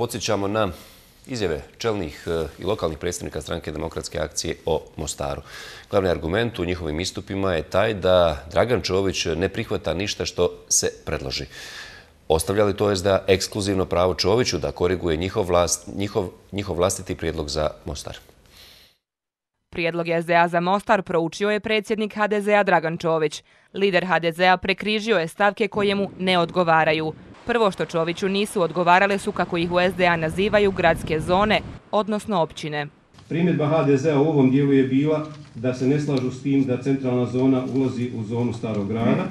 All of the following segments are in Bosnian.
podsjećamo na izjave čelnih e, i lokalnih predstavnika stranke demokratske akcije o Mostaru. Glavni argument u njihovim istupima je taj da Dragan Čović ne prihvata ništa što se predloži. Ostavlja li to je da ekskluzivno pravo Čoviću da koriguje njihov vlastiti prijedlog za Mostar? Prijedlog SDA za Mostar proučio je predsjednik HDZ-a Dragan Čović. Lider HDZ-a prekrižio je stavke koje mu ne odgovaraju. Prvo što Čoviću nisu odgovarale su, kako ih u SDA nazivaju, gradske zone, odnosno općine. Primjedba HDZ-a u ovom dijelu je bila da se ne slažu s tim da centralna zona ulazi u zonu starog grada.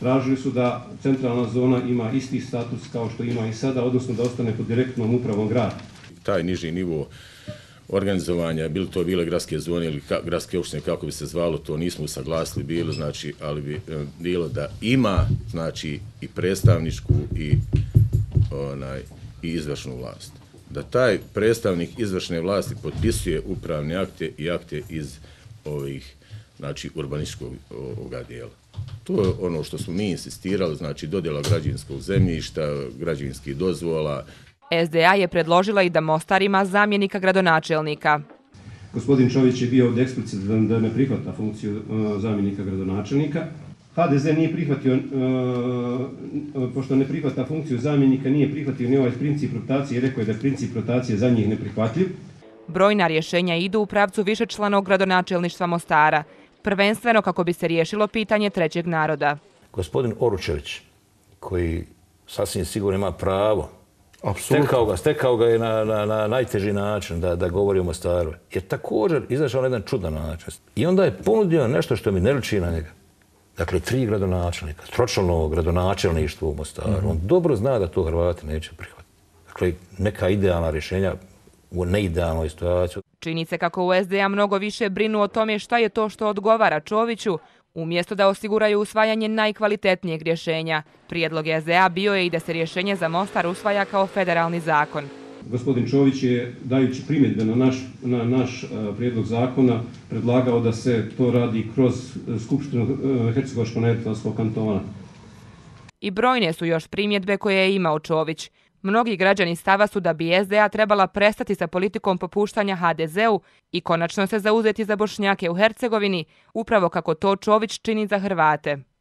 Tražili su da centralna zona ima isti status kao što ima i sada, odnosno da ostane pod direktnom upravom grada. Taj niži nivo organizovanja, bilo to bile gradske zone ili gradske opštine, kako bi se zvalo, to nismo usaglasili bilo, znači, ali bi e, bilo da ima, znači, i predstavničku i, onaj, i izvršnu vlast. Da taj predstavnik izvršne vlasti potpisuje upravne akte i akte iz ovih, znači, urbanističkog ovoga dijela. To je ono što smo mi insistirali, znači, dodjela građinskog zemljišta, građevinskih dozvola, SDA je predložila i da Mostar ima zamjenika gradonačelnika. Gospodin Čović je bio od eksplicit da ne prihvata funkciju e, zamjenika gradonačelnika. HDZ nije prihvatio, e, pošto ne prihvata funkciju zamjenika, nije prihvatio ni ovaj princip rotacije i rekao je da je princip rotacije za njih neprihvatljiv. Brojna rješenja idu u pravcu više članog gradonačelništva Mostara, prvenstveno kako bi se riješilo pitanje trećeg naroda. Gospodin Oručević, koji sasvim sigurno ima pravo Stekao ga, stekao ga je na, na, na najteži način da, da govorimo o staru. Je također izašao na jedan čudan način. I onda je ponudio nešto što mi ne liči na njega. Dakle, tri gradonačelnika, stročalno gradonačelništvo u Mostaru. Mm -hmm. On dobro zna da to Hrvati neće prihvatiti. Dakle, neka idealna rješenja u neidealnoj situaciji. Čini se kako u SDA mnogo više brinu o tome šta je to što odgovara Čoviću, Umjesto da osiguraju usvajanje najkvalitetnijeg rješenja, prijedlog SDA bio je i da se rješenje za Mostar usvaja kao federalni zakon. Gospodin Čović je, dajući primjedbe na naš, na naš e, prijedlog zakona, predlagao da se to radi kroz Skupštinu e, Hercegovačko-Neretvanskog kantona. I brojne su još primjedbe koje je imao Čović. Mnogi građani stava su da bi SDA trebala prestati sa politikom popuštanja HDZ-u i konačno se zauzeti za bošnjake u Hercegovini, upravo kako to Čović čini za Hrvate.